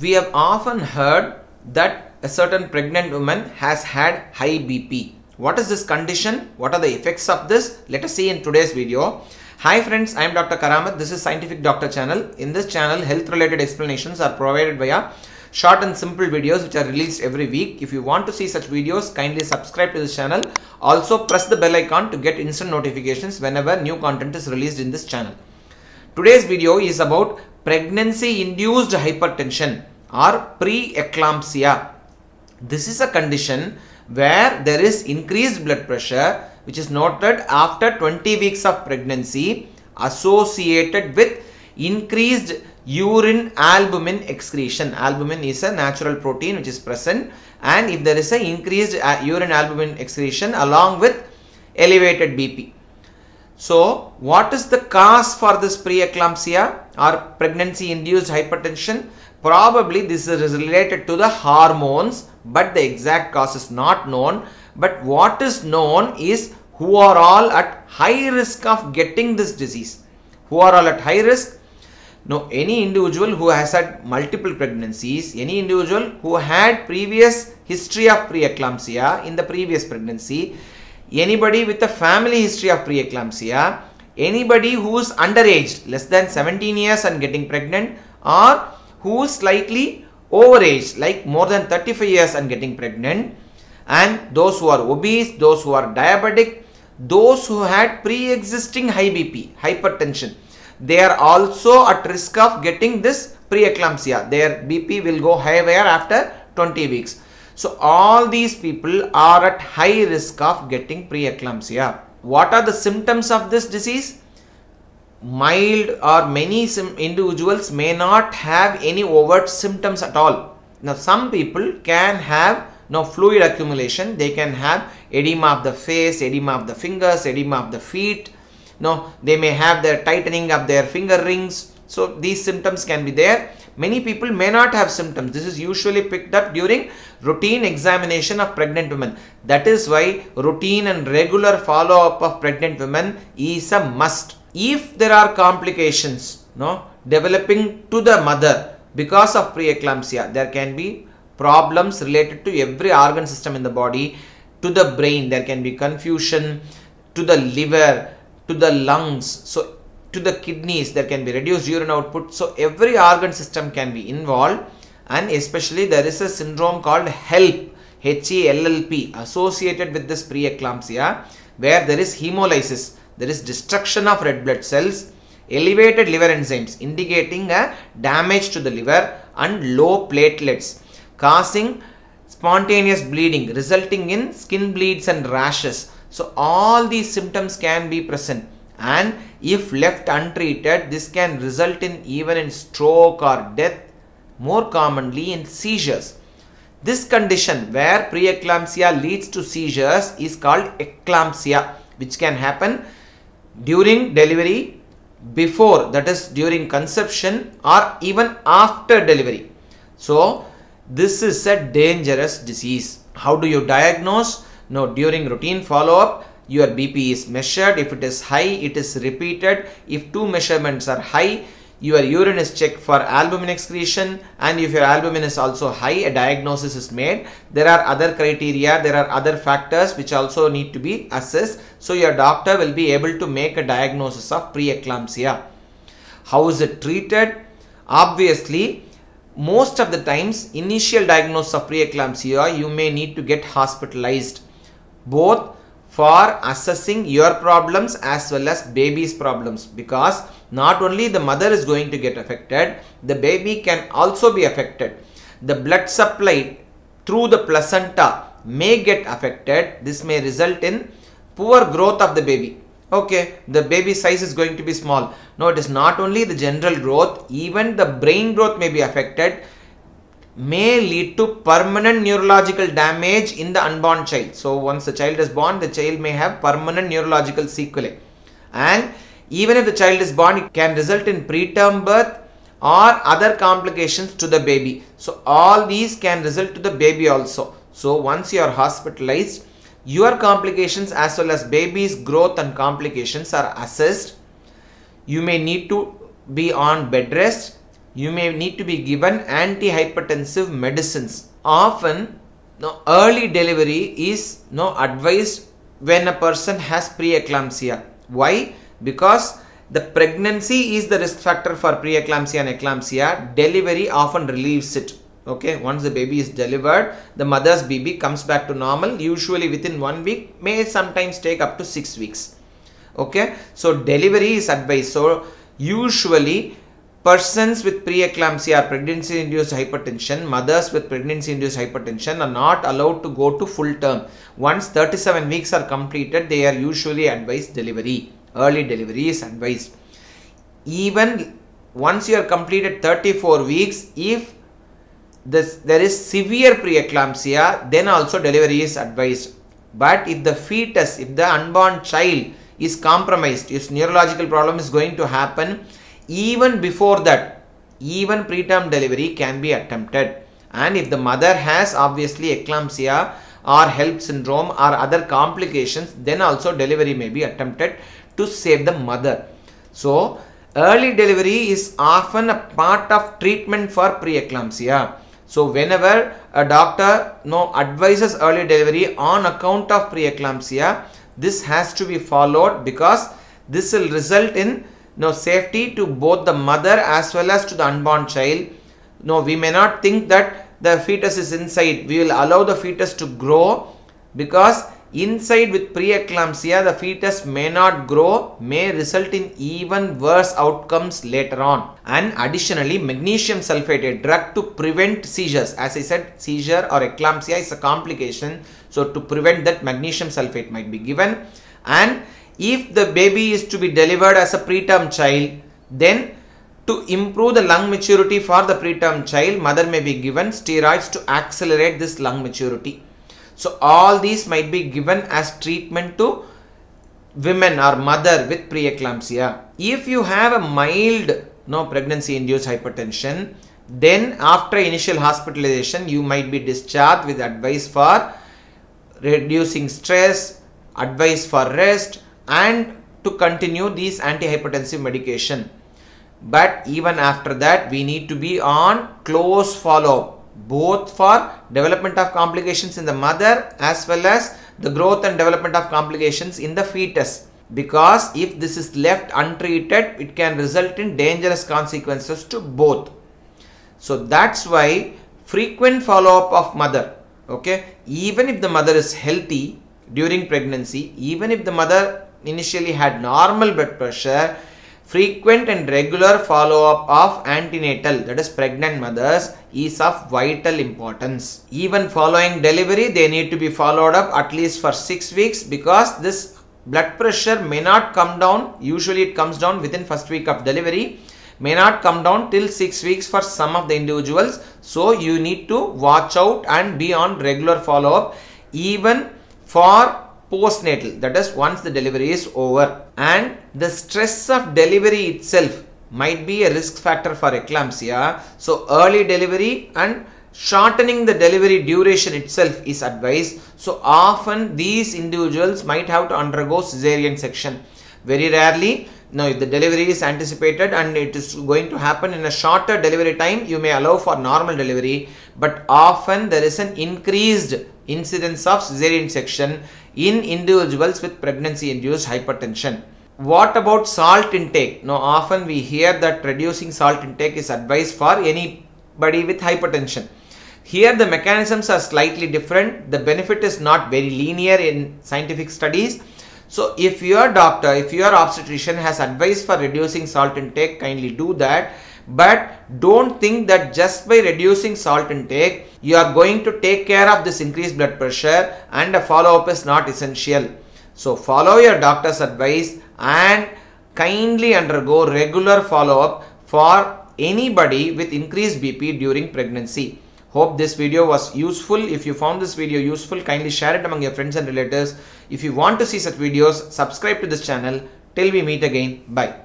We have often heard that a certain pregnant woman has had high BP. What is this condition? What are the effects of this? Let us see in today's video. Hi friends, I am Dr. Karamat. This is Scientific Doctor channel. In this channel, health related explanations are provided via short and simple videos which are released every week. If you want to see such videos, kindly subscribe to this channel. Also press the bell icon to get instant notifications whenever new content is released in this channel. Today's video is about pregnancy induced hypertension or preeclampsia. This is a condition where there is increased blood pressure which is noted after 20 weeks of pregnancy associated with increased urine albumin excretion. Albumin is a natural protein which is present and if there is a increased uh, urine albumin excretion along with elevated BP. So, what is the cause for this preeclampsia or pregnancy induced hypertension? Probably this is related to the hormones, but the exact cause is not known. But what is known is who are all at high risk of getting this disease. Who are all at high risk? No, any individual who has had multiple pregnancies, any individual who had previous history of preeclampsia in the previous pregnancy, anybody with a family history of preeclampsia, anybody who is underage, less than 17 years and getting pregnant, or who is slightly overage, like more than 35 years and getting pregnant, and those who are obese, those who are diabetic, those who had pre-existing high BP, hypertension, they are also at risk of getting this preeclampsia. Their BP will go higher after 20 weeks. So all these people are at high risk of getting preeclampsia. What are the symptoms of this disease? Mild or many individuals may not have any overt symptoms at all. Now some people can have no fluid accumulation. They can have edema of the face, edema of the fingers, edema of the feet. No, they may have the tightening of their finger rings. So these symptoms can be there. Many people may not have symptoms. This is usually picked up during routine examination of pregnant women. That is why routine and regular follow-up of pregnant women is a must. If there are complications no, developing to the mother because of preeclampsia, there can be problems related to every organ system in the body. To the brain, there can be confusion. To the liver, to the lungs. So to the kidneys there can be reduced urine output. So every organ system can be involved. And especially there is a syndrome called HELLP H-E-L-L-P associated with this preeclampsia where there is hemolysis. There is destruction of red blood cells elevated liver enzymes indicating a damage to the liver and low platelets causing spontaneous bleeding resulting in skin bleeds and rashes. So all these symptoms can be present and if left untreated this can result in even in stroke or death more commonly in seizures. This condition where preeclampsia leads to seizures is called eclampsia which can happen during delivery before that is during conception or even after delivery. So this is a dangerous disease. How do you diagnose? No during routine follow up your BP is measured. If it is high, it is repeated. If two measurements are high, your urine is checked for albumin excretion and if your albumin is also high, a diagnosis is made. There are other criteria, there are other factors which also need to be assessed. So your doctor will be able to make a diagnosis of preeclampsia. How is it treated? Obviously, most of the times initial diagnosis of preeclampsia, you may need to get hospitalized. Both for assessing your problems as well as baby's problems because not only the mother is going to get affected the baby can also be affected. The blood supply through the placenta may get affected. This may result in poor growth of the baby. Okay the baby size is going to be small. No it is not only the general growth even the brain growth may be affected may lead to permanent neurological damage in the unborn child. So once the child is born, the child may have permanent neurological sequelae. And even if the child is born, it can result in preterm birth or other complications to the baby. So all these can result to the baby also. So once you are hospitalized, your complications as well as baby's growth and complications are assessed. You may need to be on bed rest you may need to be given antihypertensive medicines. Often, no, early delivery is no advised when a person has preeclampsia. Why? Because the pregnancy is the risk factor for preeclampsia and eclampsia. Delivery often relieves it. Okay, once the baby is delivered, the mother's BP comes back to normal, usually within one week, may sometimes take up to six weeks. Okay, so delivery is advised. So, usually persons with preeclampsia or pregnancy induced hypertension, mothers with pregnancy induced hypertension are not allowed to go to full term. Once 37 weeks are completed, they are usually advised delivery. Early delivery is advised. Even once you are completed 34 weeks, if this, there is severe preeclampsia, then also delivery is advised. But if the fetus, if the unborn child is compromised, if neurological problem is going to happen, even before that, even preterm delivery can be attempted. And if the mother has obviously eclampsia or HELLP syndrome or other complications, then also delivery may be attempted to save the mother. So, early delivery is often a part of treatment for preeclampsia. So whenever a doctor no advises early delivery on account of preeclampsia, this has to be followed because this will result in no safety to both the mother as well as to the unborn child. No, we may not think that the fetus is inside. We will allow the fetus to grow because inside with preeclampsia the fetus may not grow may result in even worse outcomes later on and additionally magnesium sulfate a drug to prevent seizures as i said seizure or eclampsia is a complication so to prevent that magnesium sulfate might be given and if the baby is to be delivered as a preterm child then to improve the lung maturity for the preterm child mother may be given steroids to accelerate this lung maturity so all these might be given as treatment to women or mother with preeclampsia. If you have a mild no pregnancy induced hypertension, then after initial hospitalization you might be discharged with advice for reducing stress, advice for rest and to continue these antihypertensive medication. But even after that we need to be on close follow both for development of complications in the mother as well as the growth and development of complications in the fetus. Because if this is left untreated it can result in dangerous consequences to both. So that's why frequent follow up of mother okay? Even if the mother is healthy during pregnancy even if the mother initially had normal blood pressure Frequent and regular follow-up of antenatal that is pregnant mothers is of vital importance. Even following delivery they need to be followed up at least for 6 weeks because this blood pressure may not come down usually it comes down within first week of delivery may not come down till 6 weeks for some of the individuals so you need to watch out and be on regular follow up even for postnatal. That is once the delivery is over. And the stress of delivery itself might be a risk factor for eclampsia. So early delivery and shortening the delivery duration itself is advised. So often these individuals might have to undergo cesarean section. Very rarely now if the delivery is anticipated and it is going to happen in a shorter delivery time you may allow for normal delivery. But often there is an increased incidence of cesarean section in individuals with pregnancy induced hypertension. What about salt intake? Now often we hear that reducing salt intake is advised for anybody with hypertension. Here the mechanisms are slightly different. The benefit is not very linear in scientific studies. So if your doctor, if your obstetrician has advice for reducing salt intake, kindly do that. But don't think that just by reducing salt intake you are going to take care of this increased blood pressure and a follow up is not essential. So follow your doctor's advice and kindly undergo regular follow up for anybody with increased bp during pregnancy hope this video was useful. If you found this video useful kindly share it among your friends and relatives. If you want to see such videos subscribe to this channel. Till we meet again bye